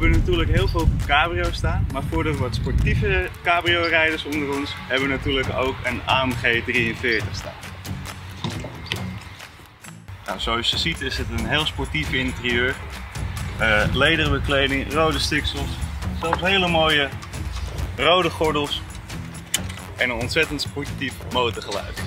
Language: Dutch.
hebben natuurlijk heel veel cabrio's staan, maar voor de wat sportieve cabrio rijders onder ons hebben we natuurlijk ook een AMG 43 staan. Nou, zoals je ziet is het een heel sportief interieur. Eh, uh, lederen bekleding, rode stiksels, zelfs hele mooie rode gordels en een ontzettend sportief motorgeluid.